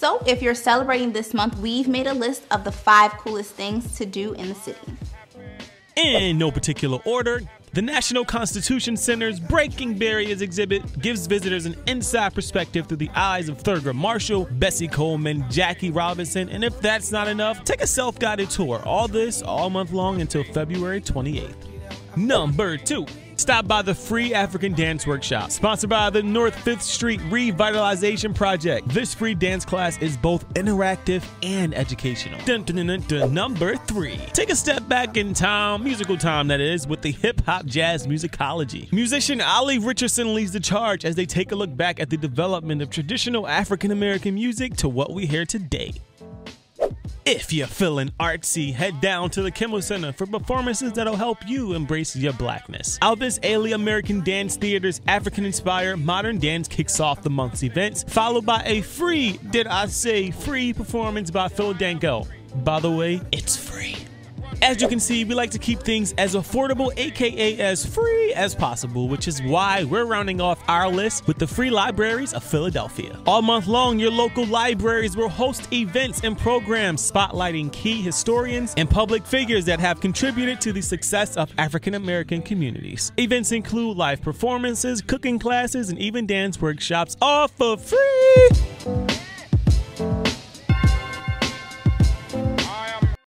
So if you're celebrating this month, we've made a list of the five coolest things to do in the city. In no particular order, the National Constitution Center's Breaking Barriers exhibit gives visitors an inside perspective through the eyes of Thurgood Marshall, Bessie Coleman, Jackie Robinson, and if that's not enough, take a self-guided tour. All this all month long until February 28th. Number 2. Stop by the free African Dance Workshop, sponsored by the North 5th Street Revitalization Project. This free dance class is both interactive and educational. Dun, dun, dun, Number three, take a step back in time, musical time that is, with the hip hop jazz musicology. Musician Ali Richardson leads the charge as they take a look back at the development of traditional African American music to what we hear today. If you're feeling artsy, head down to the Kimmel Center for performances that'll help you embrace your blackness. Alvin Ailey American Dance Theater's African-inspired modern dance kicks off the month's events, followed by a free, did I say free, performance by Philadanco. By the way, it's free. As you can see, we like to keep things as affordable, aka as free as possible, which is why we're rounding off our list with the Free Libraries of Philadelphia. All month long, your local libraries will host events and programs spotlighting key historians and public figures that have contributed to the success of African American communities. Events include live performances, cooking classes, and even dance workshops, all for free.